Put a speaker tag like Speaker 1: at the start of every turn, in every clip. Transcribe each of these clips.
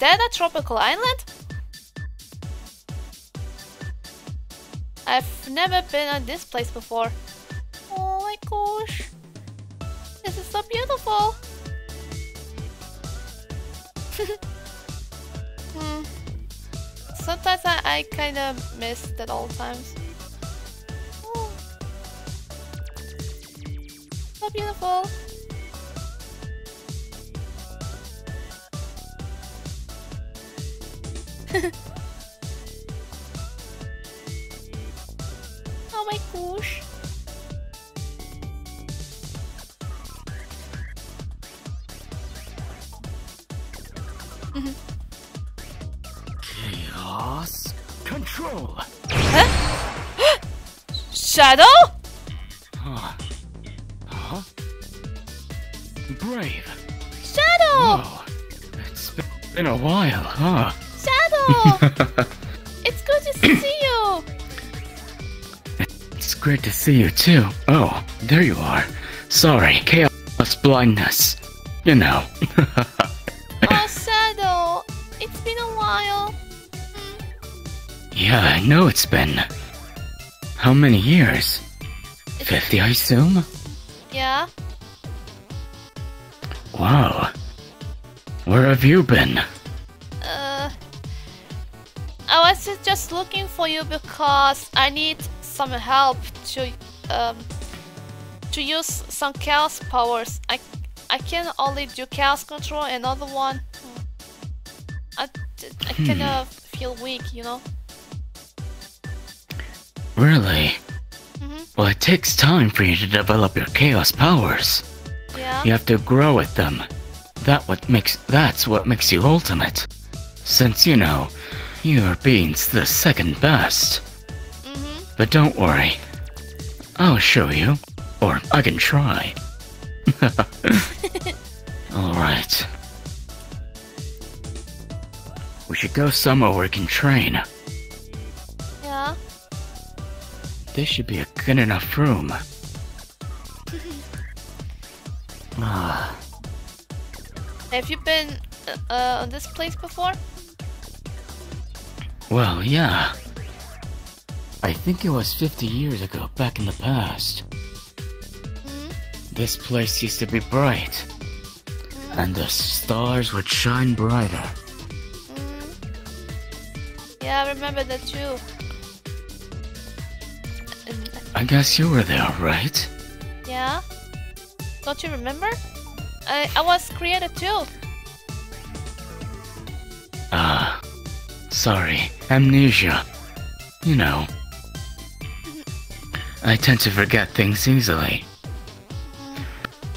Speaker 1: that a tropical island? I've never been on this place before. Oh my gosh. This is so beautiful. hmm. Sometimes I, I kind of miss that old times. Oh. So beautiful. oh my gosh.
Speaker 2: Chaos control.
Speaker 1: Shadow?
Speaker 2: Huh? Huh? Brave.
Speaker 1: Shadow!
Speaker 2: Whoa. It's been a while, huh?
Speaker 1: It's good to see you!
Speaker 2: It's great to see you too. Oh, there you are. Sorry, chaos blindness. You know.
Speaker 1: Oh, Shadow! It's been a while.
Speaker 2: yeah, I know it's been. How many years? Fifty, I assume?
Speaker 1: Yeah?
Speaker 2: Wow. Where have you been?
Speaker 1: Just looking for you because I need some help to um to use some chaos powers. I I can only do chaos control. Another one, I I kind of feel weak, you know.
Speaker 2: Really?
Speaker 1: Mhm.
Speaker 2: Well, it takes time for you to develop your chaos powers.
Speaker 1: Yeah.
Speaker 2: You have to grow with them. That what makes that's what makes you ultimate. Since you know, you're being's the second best.
Speaker 1: Mhm.
Speaker 2: But don't worry. I'll show you. Or I can try. Alright. We should go somewhere where we can train.
Speaker 1: Yeah.
Speaker 2: This should be a good enough room. Ah,
Speaker 1: Have you been uh, uh, on this place before?
Speaker 2: Well, yeah. I think it was 50 years ago, back in the past. This place used to be bright, and the stars would shine brighter.
Speaker 1: Yeah, I remember that too.
Speaker 2: I guess you were there, right?
Speaker 1: yeah. Don't you remember? I I was created too.
Speaker 2: Ah, sorry, amnesia. You know, I tend to forget things easily.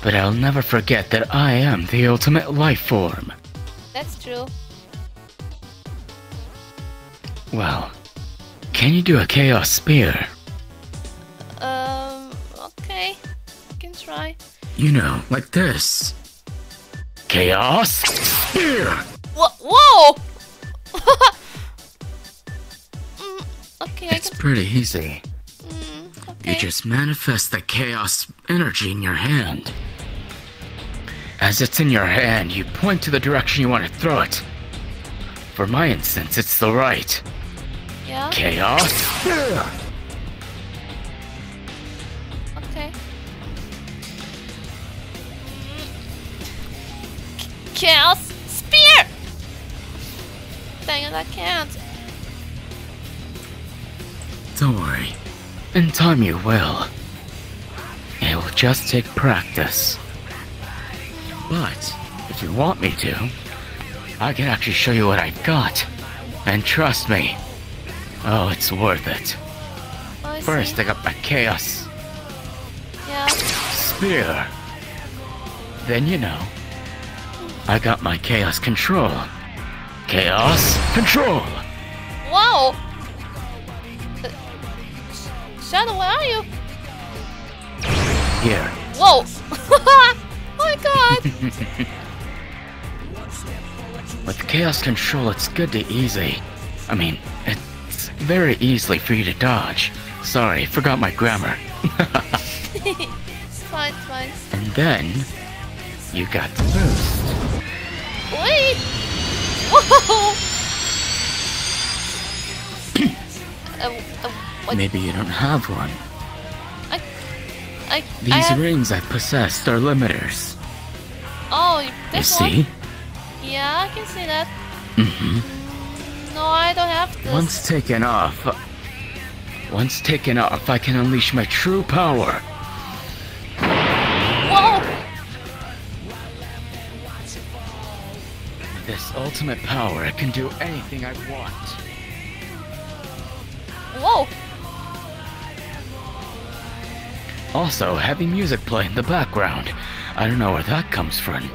Speaker 2: But I'll never forget that I am the ultimate life form.
Speaker 1: That's true.
Speaker 2: Well, can you do a chaos spear?
Speaker 1: Um. Okay. I can try.
Speaker 2: You know, like this. Chaos spear!
Speaker 1: Whoa! Whoa! Okay, I
Speaker 2: It's
Speaker 1: can.
Speaker 2: pretty easy.
Speaker 1: Mm,
Speaker 2: You just manifest the chaos energy in your hand. As it's in your hand, you point to the direction you want to throw it. For my instance, it's the right.
Speaker 1: Yeah.
Speaker 2: Chaos!
Speaker 1: Okay. Chaos spear! Dang it, I can't.
Speaker 2: Don't worry. In time you will. It will just take practice. But, if you want me to, I can actually show you what I've got. And trust me, oh, it's worth it.
Speaker 1: Oh,
Speaker 2: First. I got my Chaos
Speaker 1: Yeah.
Speaker 2: Spear. Then, you know, I got my Chaos Control. Chaos Control!
Speaker 1: Shadow, where are you?
Speaker 2: Here,
Speaker 1: Whoa! oh my god!
Speaker 2: With Chaos Control, it's good to easy. I mean, it's very easily for you to dodge. Sorry, forgot my grammar.
Speaker 1: it's fine, it's fine.
Speaker 2: and then, you got the boost.
Speaker 1: Wait! Whoa! What?
Speaker 2: Maybe you don't have one.
Speaker 1: I, I,
Speaker 2: These
Speaker 1: I have,
Speaker 2: rings I possessed are limiters.
Speaker 1: Oh,
Speaker 2: You
Speaker 1: this one?
Speaker 2: see?
Speaker 1: Yeah, I can see that.
Speaker 2: Mm-hmm.
Speaker 1: No, I don't have this.
Speaker 2: Once taken off, once taken off, I can unleash my true power.
Speaker 1: Whoa!
Speaker 2: With this ultimate power, I can do anything I want.
Speaker 1: Whoa!
Speaker 2: Also, heavy music playing in the background. I don't know where that comes from,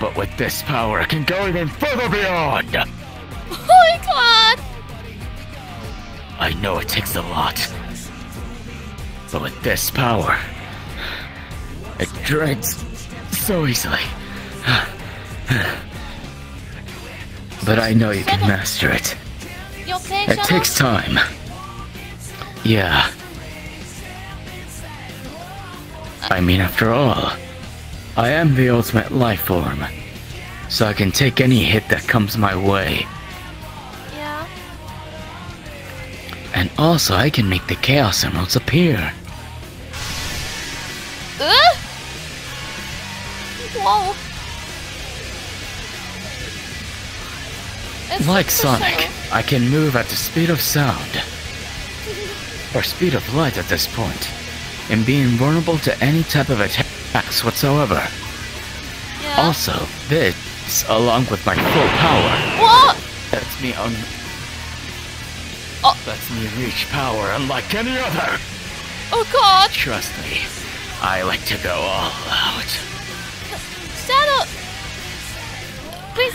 Speaker 2: but with this power, I can go even further beyond.
Speaker 1: Oh my god!
Speaker 2: I know it takes a lot, but with this power, it drains so easily. But I know you can master it. It takes time. Yeah. I mean, after all, I am the ultimate life form, so I can take any hit that comes my way.
Speaker 1: Yeah.
Speaker 2: And also, I can make the Chaos Emeralds appear.
Speaker 1: Uh? Whoa! It's
Speaker 2: Like Sonic, I can move at the speed of sound, or speed of light at this point, and being vulnerable to any type of attacks whatsoever.
Speaker 1: Yeah.
Speaker 2: Also, this, along with my full power,
Speaker 1: Whoa!
Speaker 2: lets me un-
Speaker 1: Oh.
Speaker 2: lets me reach power unlike any other.
Speaker 1: Oh god!
Speaker 2: Trust me, I like to go all out.
Speaker 1: Shadow! Please,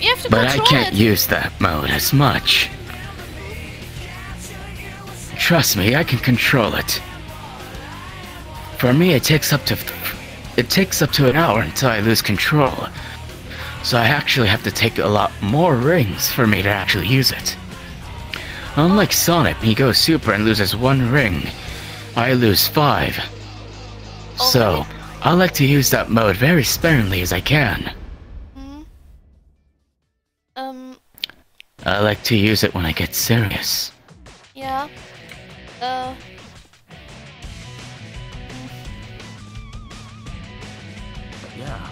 Speaker 1: you have to
Speaker 2: But I can't
Speaker 1: it.
Speaker 2: use that mode as much. Trust me, I can control it. For me, it takes up to it takes up to an hour until I lose control. So I actually have to take a lot more rings for me to actually use it. Unlike Sonic, he goes super and loses one ring. I lose five. So, I like to use that mode very sparingly as I can.
Speaker 1: Mhm. Um,
Speaker 2: I like to use it when I get serious.
Speaker 1: yeah. Uh.
Speaker 2: Yeah.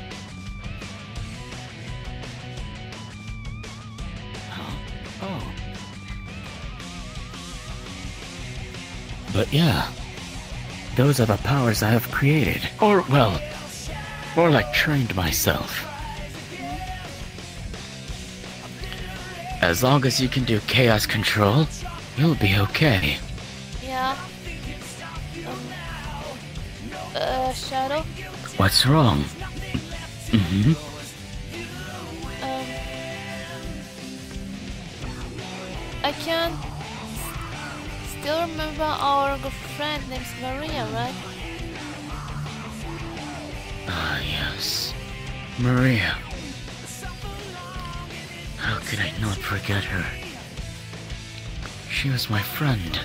Speaker 2: Oh. But yeah. Those are the powers I have created. Or, well, more like trained myself. As long as you can do chaos control, you'll be okay.
Speaker 1: Uh, Shadow?
Speaker 2: What's wrong? Mm-hmm.
Speaker 1: Um. I can't still remember our good friend named Maria, right?
Speaker 2: Ah, yes. Maria. How could I not forget her? She was my friend.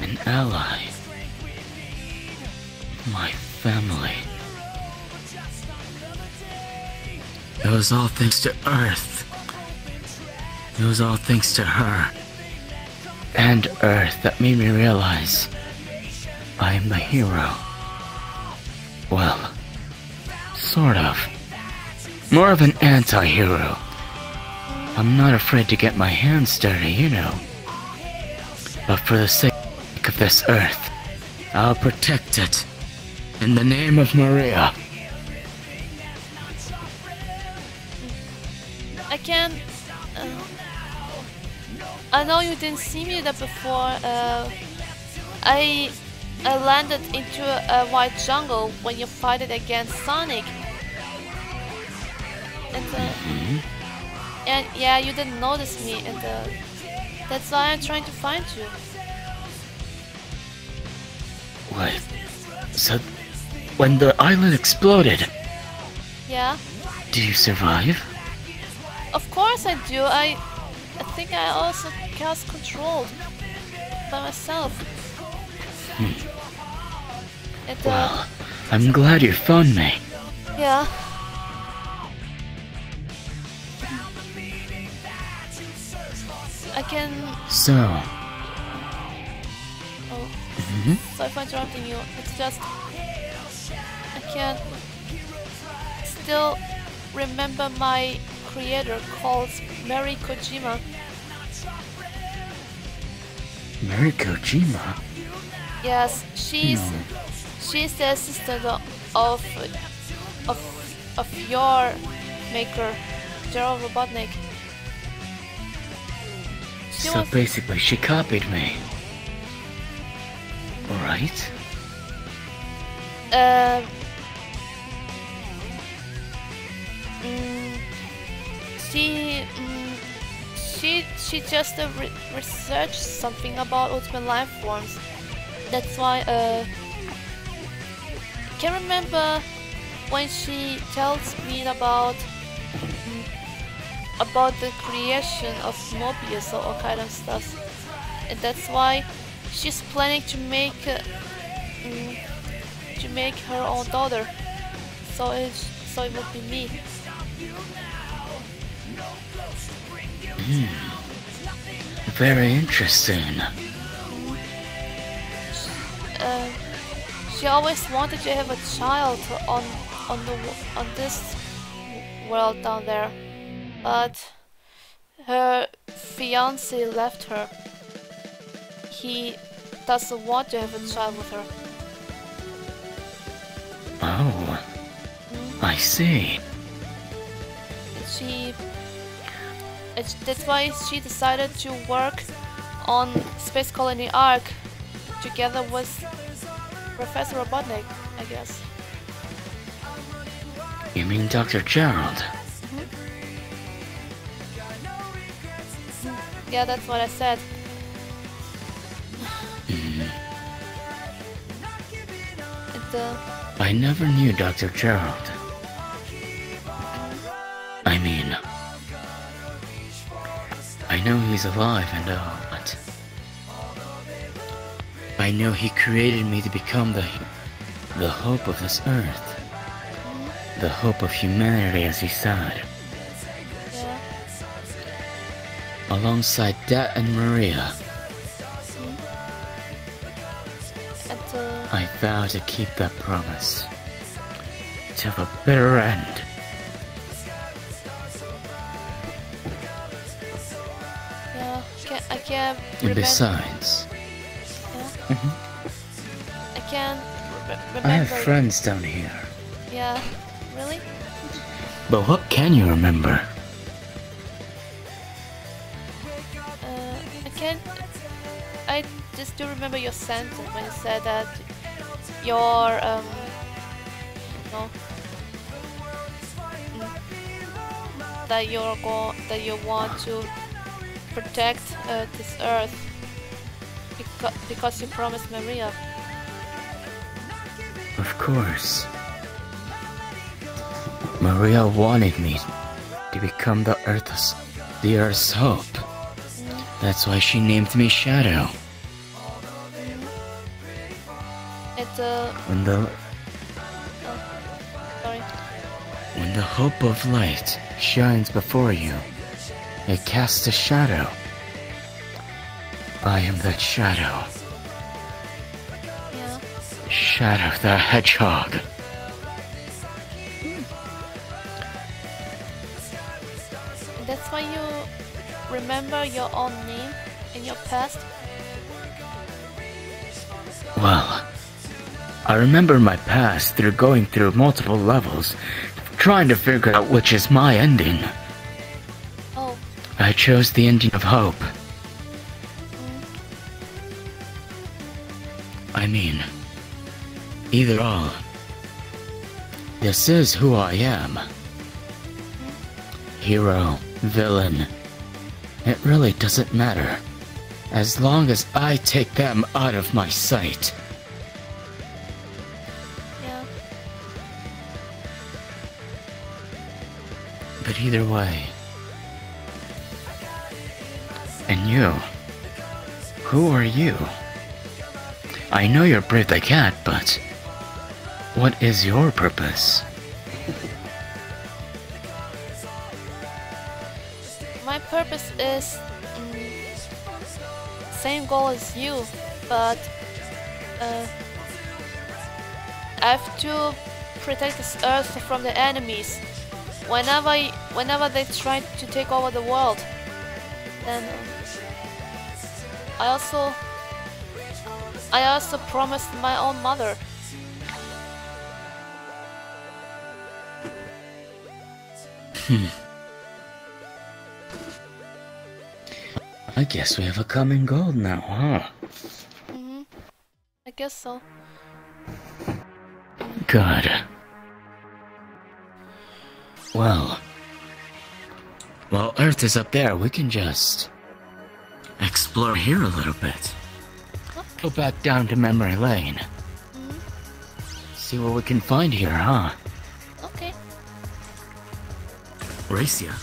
Speaker 2: An ally. My family. It was all thanks to Earth. It was all thanks to her. And Earth that made me realize I am the hero. Well, sort of. More of an anti hero. I'm not afraid to get my hands dirty, you know. But for the sake of this earth, I'll protect it. In the name of Maria.
Speaker 1: I can. Uh, I know you didn't see me there before. Uh, I I landed into a, white jungle when you fought it against Sonic. And uh, and yeah, you didn't notice me, and uh, that's why I'm trying to find you.
Speaker 2: Wait. So, when the island exploded,
Speaker 1: Yeah,
Speaker 2: did you survive?
Speaker 1: of course I do. I I think I also cast controlled by myself. And uh,
Speaker 2: Well, I'm glad you found me.
Speaker 1: Yeah. I can.
Speaker 2: So,
Speaker 1: Oh,
Speaker 2: mhm.
Speaker 1: sorry for interrupting you. It's just I can't still remember my creator called Mary Kojima.
Speaker 2: Mary Kojima?
Speaker 1: Yes, she's
Speaker 2: No.
Speaker 1: she's the assistant of of of your maker, Gerald Robotnik. She
Speaker 2: So
Speaker 1: was
Speaker 2: basically, she copied me. Right?
Speaker 1: um she mm, she she just uh, re- researched something about ultimate life forms. That's why uh can remember when she tells me about mm, about the creation of Mobius or all kind of stuff, and that's why she's planning to make uh, mm, to make her own daughter. So it so it would be me.
Speaker 2: Very interesting.
Speaker 1: Uh, she always wanted to have a child on on the on this world down there, but her fiance left her. He doesn't want to have a child with her.
Speaker 2: Oh, I see.
Speaker 1: She it's, that's why she decided to work on Space Colony ARK together with Professor Robotnik, I guess.
Speaker 2: You mean Dr. Gerald?
Speaker 1: Yeah, that's what I said. And, uh,
Speaker 2: I never knew Dr. Gerald. I know he's alive and all, but I know he created me to become the the hope of this earth, the hope of humanity, as he said. Alongside Dat and Maria, I vow to keep that promise to the bitter end.
Speaker 1: Can, I can't
Speaker 2: And
Speaker 1: remember.
Speaker 2: besides,
Speaker 1: I can't re-
Speaker 2: I have friends down here.
Speaker 1: Yeah, really?
Speaker 2: But what can you remember?
Speaker 1: Uh, I can't. I just do remember your sentence when you said that your um, no, mm, that you're go that you want to protect uh, this earth because because you promised Maria.
Speaker 2: Of course. Maria wanted me to become the Earth's, the Earth's hope. That's why she named me Shadow.
Speaker 1: It uh,
Speaker 2: When the
Speaker 1: sorry.
Speaker 2: when the hope of light shines before you, it casts a shadow. I am that shadow.
Speaker 1: Yeah.
Speaker 2: Shadow the Hedgehog.
Speaker 1: And that's why you remember your own name in your past.
Speaker 2: Well, I remember my past through going through multiple levels, trying to figure out which is my ending. I chose the ending of hope. I mean, either all. This is who I am. Hero, villain. It really doesn't matter. As long as I take them out of my sight.
Speaker 1: yeah.
Speaker 2: But either way. And you? Who are you? I know you're Brave the Cat, but what is your purpose?
Speaker 1: My purpose is mm, same goal as you, but uh, I have to protect this earth from the enemies. Whenever, whenever they try to take over the world, then uh, I also, I also promised my own mother.
Speaker 2: Hmm. I guess we have a common goal now, huh?
Speaker 1: Mm-hmm. I guess so.
Speaker 2: Good. Well... While Earth is up there, we can just... explore here a little bit. Go back down to Memory Lane. See what we can find here, huh?
Speaker 1: Okay.
Speaker 2: Racia.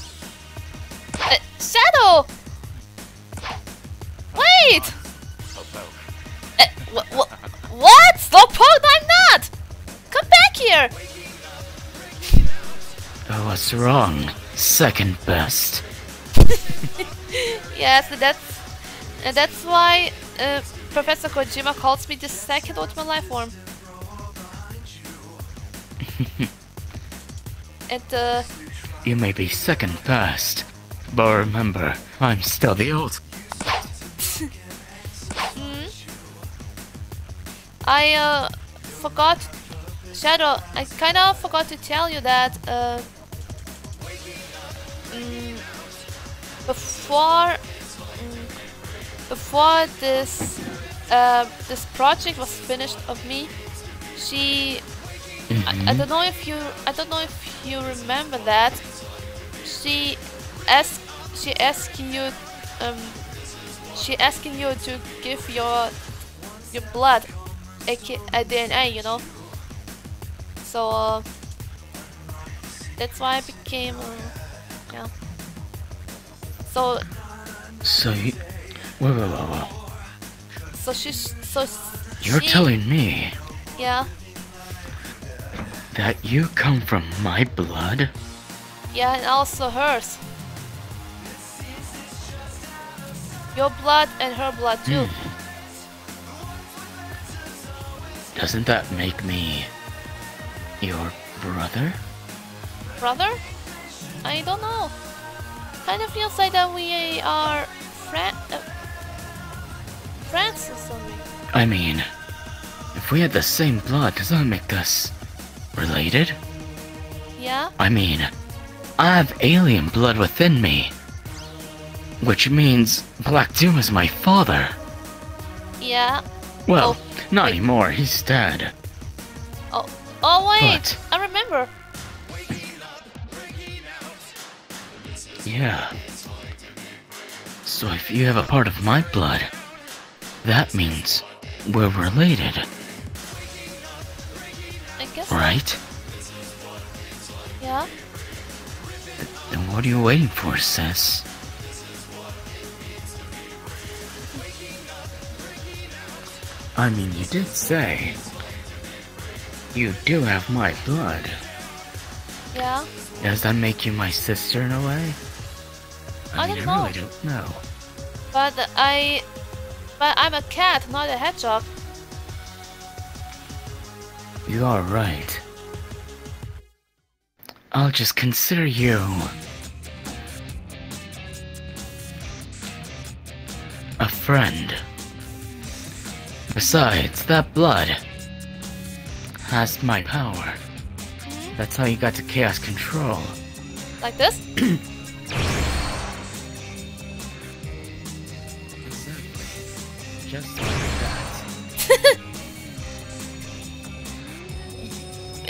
Speaker 1: Uh, Shadow! Wait! Uh, wh wh what? Slowpoke? I'm not! Come back here!
Speaker 2: Oh, what's wrong? Second best.
Speaker 1: yes, that's uh, that's why uh, Professor Kojima calls me the second Ultimate Life Form. and uh,
Speaker 2: You may be second best, but remember, I'm still the old.
Speaker 1: mm, I uh, forgot, Shadow. I kind of forgot to tell you that uh, mm, before mm, before this uh, this project was finished of me, she I, I
Speaker 2: Mhm.
Speaker 1: don't know if you I don't know if you remember that she asked she asking you um she asking you to give your your blood aka a DNA you know so uh, that's why I became uh, so
Speaker 2: So you. Whoa, whoa, whoa, whoa.
Speaker 1: so she's so
Speaker 2: You're
Speaker 1: she,
Speaker 2: telling me
Speaker 1: yeah
Speaker 2: that you come from my blood?
Speaker 1: Yeah, and also hers. Your blood and her blood too.
Speaker 2: Hmm. Doesn't that make me your brother?
Speaker 1: Brother? I don't know. Kind of feels like that we are friend, uh, friends or something.
Speaker 2: I mean, if we had the same blood, does that make us related?
Speaker 1: Yeah?
Speaker 2: I mean, I have alien blood within me. Which means Black Doom is my father.
Speaker 1: Yeah.
Speaker 2: Well,
Speaker 1: Oh,
Speaker 2: not
Speaker 1: wait.
Speaker 2: anymore, he's dead.
Speaker 1: Oh, oh wait!
Speaker 2: But-
Speaker 1: I remember.
Speaker 2: Yeah. So if you have a part of my blood, that means we're related,
Speaker 1: I guess.
Speaker 2: right?
Speaker 1: Yeah.
Speaker 2: Then what are you waiting for, sis? I mean, you did say you do have my blood.
Speaker 1: Yeah.
Speaker 2: Does that make you my sister in a way?
Speaker 1: I
Speaker 2: mean,
Speaker 1: don't
Speaker 2: I really
Speaker 1: know.
Speaker 2: don't know.
Speaker 1: But I. But I'm a cat, not a hedgehog.
Speaker 2: You are right. I'll just consider you a friend. Besides, that blood has my power.
Speaker 1: Hmm?
Speaker 2: That's how you got to Chaos Control.
Speaker 1: Like this?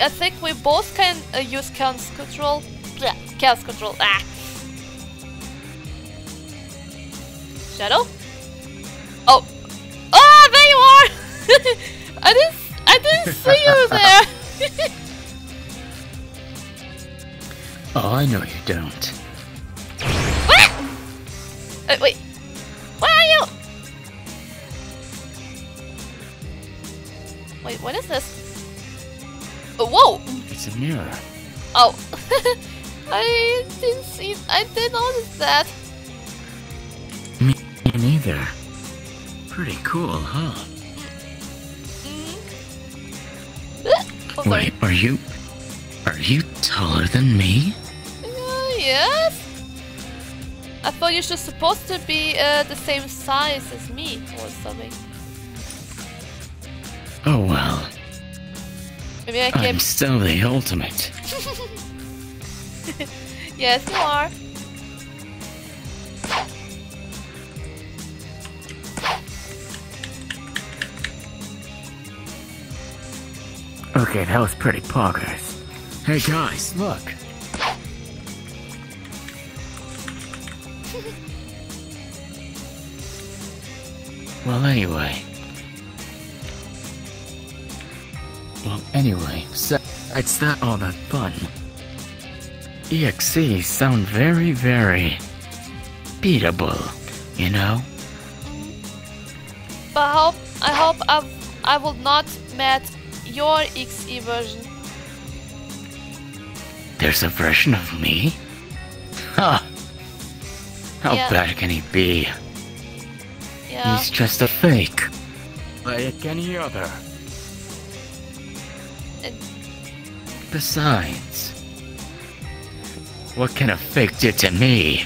Speaker 1: I think we both can uh, use chaos control. Yeah, chaos control. Ah. Shadow? Oh. Oh, there you are! I didn't. I didn't see you there.
Speaker 2: Oh, I know you don't.
Speaker 1: what? Uh, wait. Where are you? Wait, what is this? Oh, whoa!
Speaker 2: It's a mirror.
Speaker 1: Oh, I didn't see. I didn't notice that.
Speaker 2: Me neither. Pretty cool, huh?
Speaker 1: Oh.
Speaker 2: Wait, are you. Are you taller than me?
Speaker 1: Uh, yes. I thought you were supposed to be uh, the same size as me or something.
Speaker 2: Oh well,
Speaker 1: Maybe I can.
Speaker 2: I'm still the ultimate.
Speaker 1: Yes, you are.
Speaker 2: Okay, that was pretty progress. Hey guys, look. well, anyway. Well, anyway, so it's not all that fun. EXE sound very, very beatable, you know?
Speaker 1: But I hope I hope I I will not met your XE version.
Speaker 2: There's a version of me? Huh. How
Speaker 1: Yeah.
Speaker 2: bad can he be?
Speaker 1: Yeah.
Speaker 2: He's just a fake. Like any other. Besides, what can a fake do to me?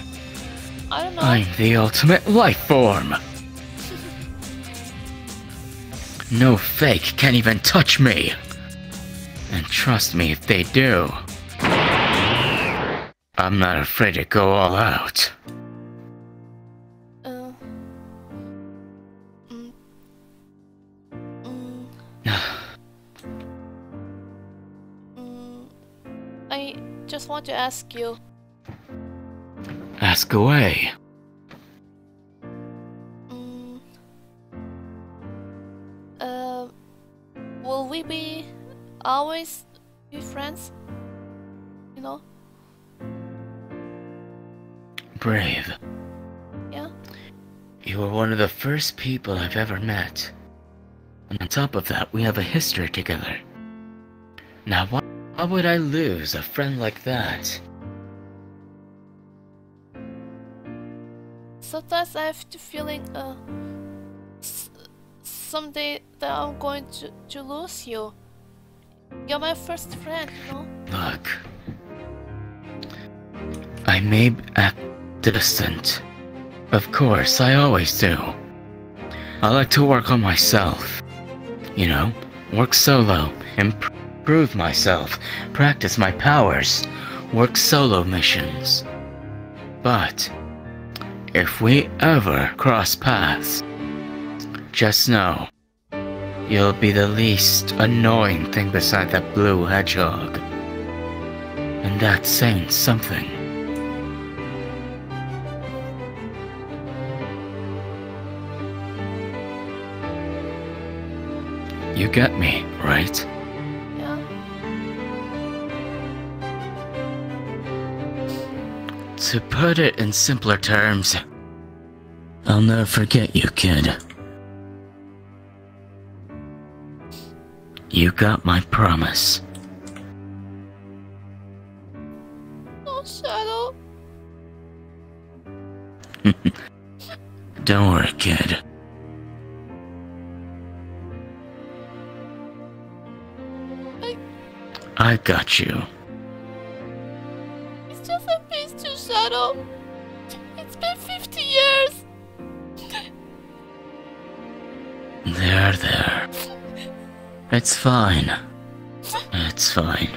Speaker 1: I don't know.
Speaker 2: I'm the ultimate life form. No fake can even touch me. And trust me if they do. I'm not afraid to go all out.
Speaker 1: Want to ask you.
Speaker 2: Ask away.
Speaker 1: Mm, uh, will we be always be friends? You know?
Speaker 2: Brave.
Speaker 1: Yeah.
Speaker 2: You were one of the first people I've ever met. And on top of that, we have a history together. Now, why, why would I lose a friend like that?
Speaker 1: Sometimes I have the feeling, uh, s- someday that I'm going to, to lose you. You're my first friend, you know?
Speaker 2: Look. I may act distant. Of course, I always do. I like to work on myself. You know, work solo, improve myself, practice my powers, work solo missions. But, if we ever cross paths, just know you'll be the least annoying thing beside that blue hedgehog. And that's saying something. You get me, right? To put it in simpler terms, I'll never forget you, kid. You got my promise.
Speaker 1: Oh, Shadow.
Speaker 2: Don't worry, kid.
Speaker 1: I,
Speaker 2: I got you.
Speaker 1: It's
Speaker 2: fine. It's fine.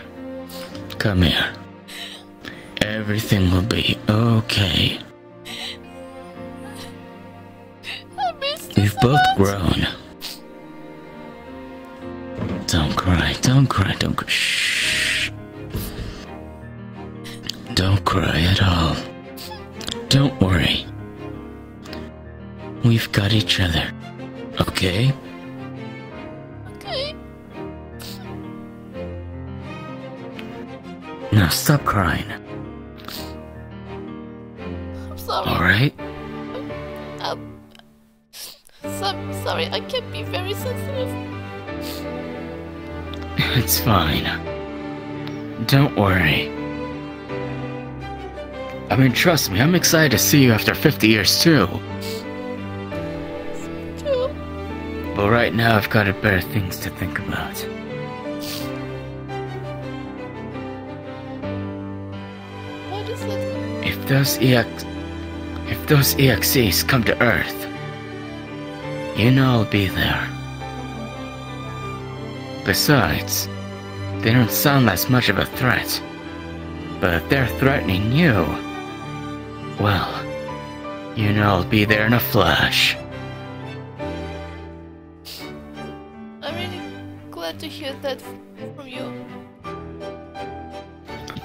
Speaker 2: Come here. Everything will be okay.
Speaker 1: I missed you
Speaker 2: We've both
Speaker 1: much.
Speaker 2: grown. Don't cry, don't cry, don't cry. Shh. Don't cry at all. Don't worry. We've got each other. Okay. Now stop crying,
Speaker 1: I'm sorry.
Speaker 2: alright?
Speaker 1: Um, so, sorry, I can't be very sensitive.
Speaker 2: It's fine. Don't worry. I mean, trust me, I'm excited to see you after 50 years too. But right now, I've got better things to think about. Those EX... If those EXEs come to Earth, you know I'll be there. Besides, they don't sound as much of a threat. But if they're threatening you, well, you know I'll be there in a flash.
Speaker 1: I'm really glad to hear that from you.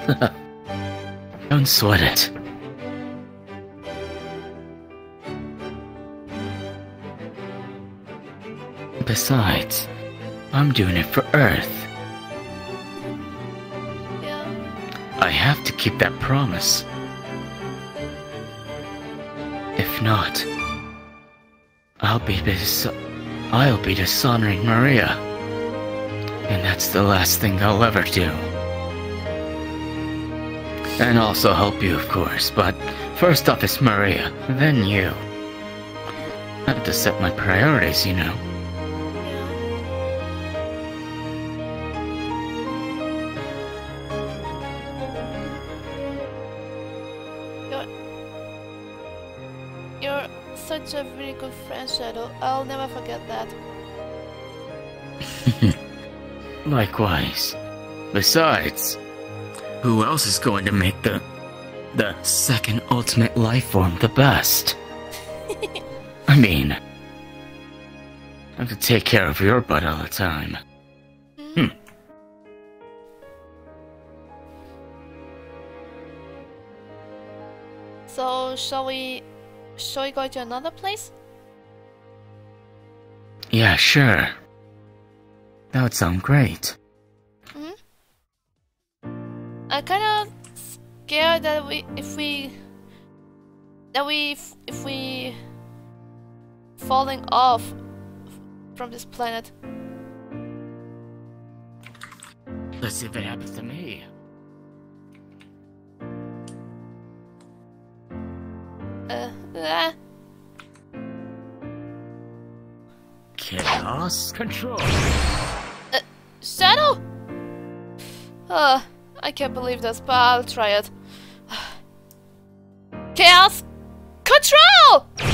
Speaker 2: Don't sweat it. Besides, I'm doing it for Earth.
Speaker 1: Yeah.
Speaker 2: I have to keep that promise. If not, I'll be dis- I'll be dishonoring Maria. And that's the last thing I'll ever do. And also help you, of course, but first off is Maria, then you. I have to set my priorities, you know.
Speaker 1: Such a really good friend, Shadow. I'll never forget that.
Speaker 2: Likewise. Besides, who else is going to make the the second ultimate life form the best? I mean, I have to take care of your butt all the time. Hmm.
Speaker 1: So shall we shall we go to another place?
Speaker 2: Yeah, sure. That would sound great. Hmm?
Speaker 1: I'm kind of scared that we if we that we if we falling off from this planet.
Speaker 2: Let's see if it happens to me. Chaos control.
Speaker 1: Uh, Shadow? Uh, I can't believe this, but I'll try it. Chaos Control!